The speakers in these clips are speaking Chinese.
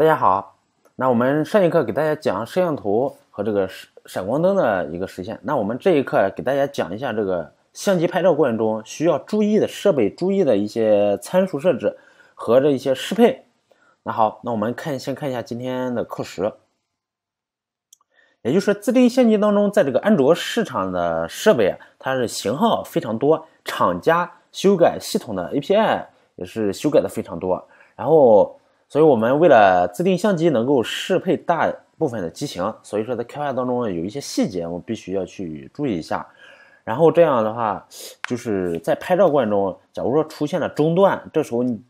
大家好，那我们上一课给大家讲摄像头和这个闪光灯的一个实现。那我们这一课给大家讲一下这个相机拍照过程中需要注意的设备、注意的一些参数设置和这一些适配。那好，那我们看先看一下今天的课时，也就是说自定义相机当中，在这个安卓市场的设备啊，它是型号非常多，厂家修改系统的 API 也是修改的非常多，然后。所以我们为了自定相机能够适配大部分的机型，所以说在开发当中有一些细节，我们必须要去注意一下。然后这样的话，就是在拍照过程中，假如说出现了中断，这时候你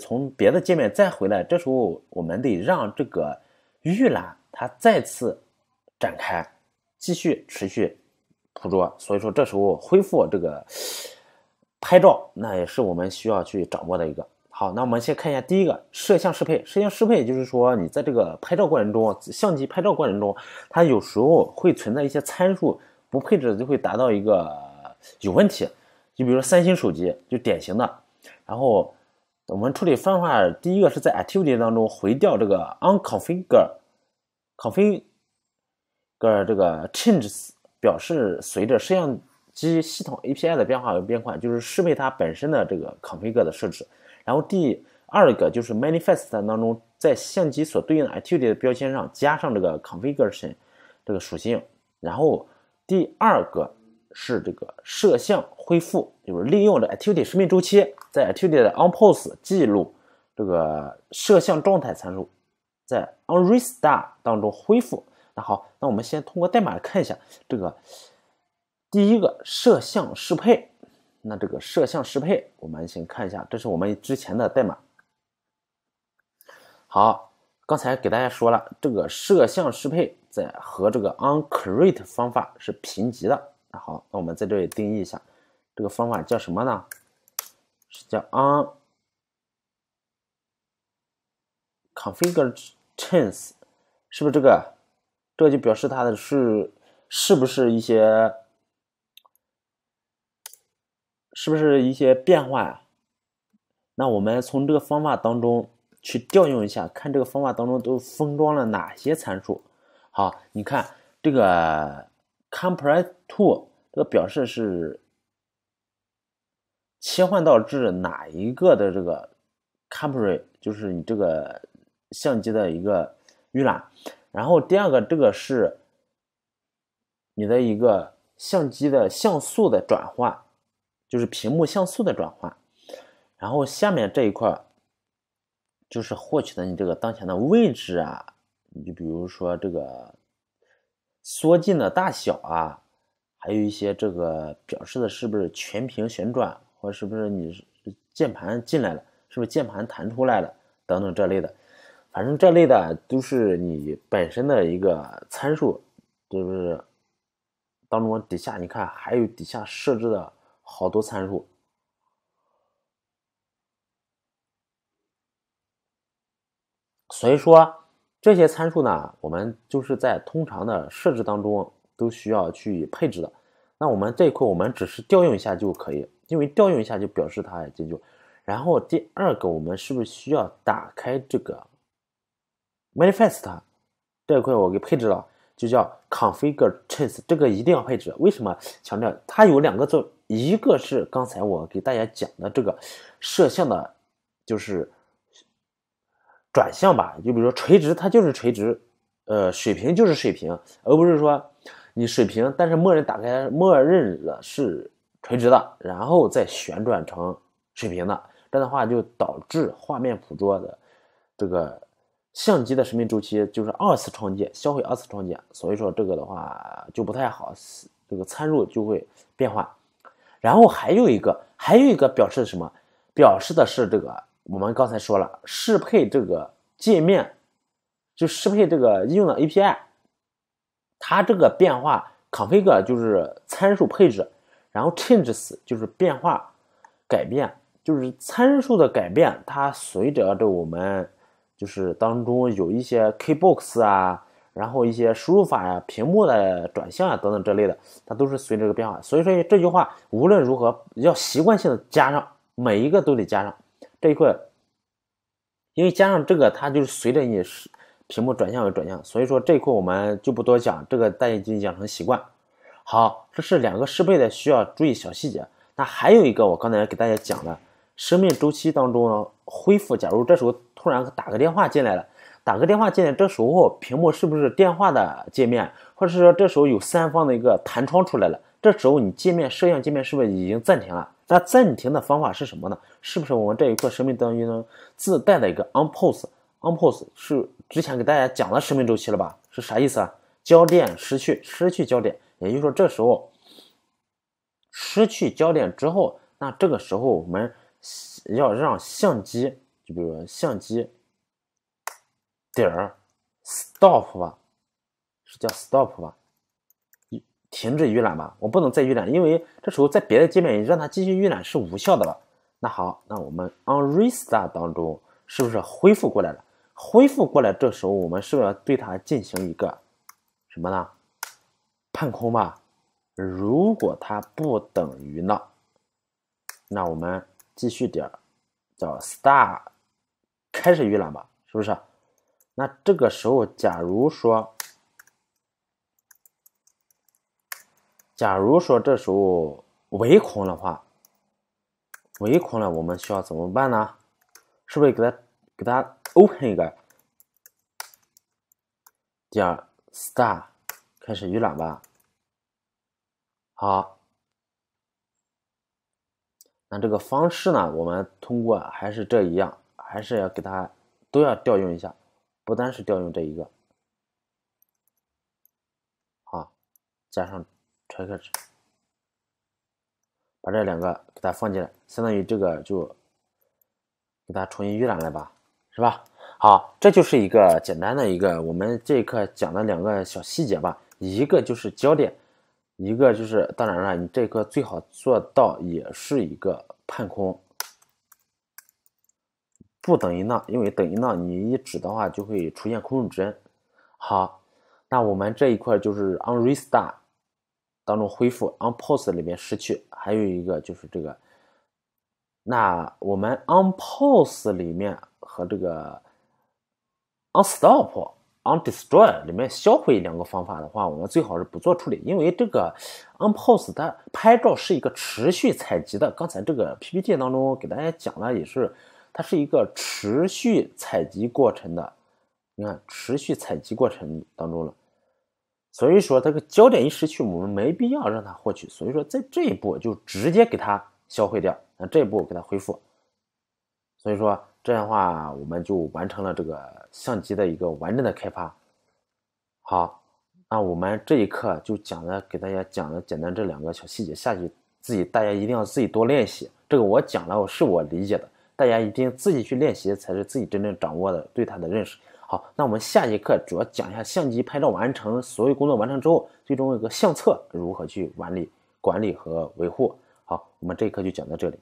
从别的界面再回来，这时候我们得让这个预览它再次展开，继续持续捕捉。所以说这时候恢复这个拍照，那也是我们需要去掌握的一个。好，那我们先看一下第一个摄像适配。摄像适配就是说，你在这个拍照过程中，相机拍照过程中，它有时候会存在一些参数不配置，就会达到一个有问题。就比如说三星手机，就典型的。然后我们处理方法，第一个是在 Activity 当中回调这个 Unconfigure，configure 这个 Changes，表示随着摄像机系统 API 的变化而变换，就是适配它本身的这个 configure 的设置。然后第二个就是 manifest 当中，在相机所对应的 activity 的标签上加上这个 configuration 这个属性。然后第二个是这个摄像恢复，就是利用这 activity 生命周期，在 activity 的 onPose 记录这个摄像状态参数，在 onRestart 当中恢复。那好，那我们先通过代码来看一下这个第一个摄像适配。那这个摄像适配，我们先看一下，这是我们之前的代码。好，刚才给大家说了，这个摄像适配在和这个 onCreate 方法是平级的。那好，那我们在这里定义一下，这个方法叫什么呢？是叫 onConfigureChange，是不是这个？这就表示它的是是不是一些？是不是一些变化呀？那我们从这个方法当中去调用一下，看这个方法当中都封装了哪些参数。好，你看这个 compare to 这个表示是切换到至哪一个的这个 compare 就是你这个相机的一个预览。然后第二个这个是你的一个相机的像素的转换。就是屏幕像素的转换，然后下面这一块就是获取的你这个当前的位置啊，你就比如说这个缩进的大小啊，还有一些这个表示的是不是全屏旋转，或是不是你键盘进来了，是不是键盘弹出来了等等这类的，反正这类的都是你本身的一个参数，就是当中底下你看还有底下设置的。好多参数，所以说这些参数呢，我们就是在通常的设置当中都需要去配置的。那我们这一块我们只是调用一下就可以，因为调用一下就表示它解决。然后第二个，我们是不是需要打开这个 manifest 这一块？我给配置了，就叫 configure change，这个一定要配置。为什么强调？它有两个作。一个是刚才我给大家讲的这个摄像的，就是转向吧，就比如说垂直，它就是垂直，呃，水平就是水平，而不是说你水平，但是默认打开，默认了是垂直的，然后再旋转成水平的，这样的话就导致画面捕捉的这个相机的生命周期就是二次创建，销毁二次创建，所以说这个的话就不太好，这个参数就会变化。然后还有一个，还有一个表示什么？表示的是这个，我们刚才说了，适配这个界面，就适配这个应用的 API，它这个变化 config 就是参数配置，然后 changes 就是变化改变，就是参数的改变，它随着这我们就是当中有一些 keybox 啊。然后一些输入法呀、屏幕的转向啊等等这类的，它都是随这个变化。所以说这句话无论如何要习惯性的加上，每一个都得加上这一块，因为加上这个，它就是随着你是屏幕转向而转向，所以说这一块我们就不多讲，这个大家已经养成习惯。好，这是两个适配的需要注意小细节。那还有一个，我刚才给大家讲的，生命周期当中恢复，假如这时候突然打个电话进来了，打个电话进来，这时候屏幕是不是电话的界面，或者是说这时候有三方的一个弹窗出来了，这时候你界面摄像界面是不是已经暂停了？那暂停的方法是什么呢？是不是我们这一块生命当中自带的一个 on pause？on pause 是之前给大家讲了生命周期了吧？是啥意思啊？焦点失去，失去焦点。也就是说，这时候失去焦点之后，那这个时候我们要让相机，就比如相机点儿 stop 吧，是叫 stop 吧，停止预览吧。我不能再预览，因为这时候在别的界面让它继续预览是无效的了。那好，那我们 on restart 当中是不是恢复过来了？恢复过来，这时候我们是不是要对它进行一个什么呢？判空吧，如果它不等于呢，那我们继续点叫 star 开始预览吧，是不是？那这个时候，假如说，假如说这时候围空的话，围空了，我们需要怎么办呢？是不是给它给它 open 一个点 star 开始预览吧？好，那这个方式呢？我们通过还是这一样，还是要给它都要调用一下，不单是调用这一个。好，加上 track，把这两个给它放进来，相当于这个就给它重新预览了吧，是吧？好，这就是一个简单的一个我们这一课讲的两个小细节吧，一个就是焦点。一个就是，当然了，你这一课最好做到也是一个判空，不等于那，因为等于那你一指的话就会出现空指针。好，那我们这一块就是 on restart 当中恢复，on pause 里面失去，还有一个就是这个，那我们 on pause 里面和这个 on stop。on destroy 里面销毁两个方法的话，我们最好是不做处理，因为这个 on pause 它拍照是一个持续采集的。刚才这个 PPT 当中给大家讲了，也是它是一个持续采集过程的。你看，持续采集过程当中了，所以说这个焦点一失去，我们没必要让它获取，所以说在这一步就直接给它销毁掉，那这一步给它恢复。所以说。这样的话，我们就完成了这个相机的一个完整的开发。好，那我们这一课就讲了，给大家讲了简单这两个小细节，下去自己大家一定要自己多练习。这个我讲了，是我理解的，大家一定自己去练习，才是自己真正掌握的对它的认识。好，那我们下节课主要讲一下相机拍照完成，所有工作完成之后，最终一个相册如何去管理、管理和维护。好，我们这一课就讲到这里。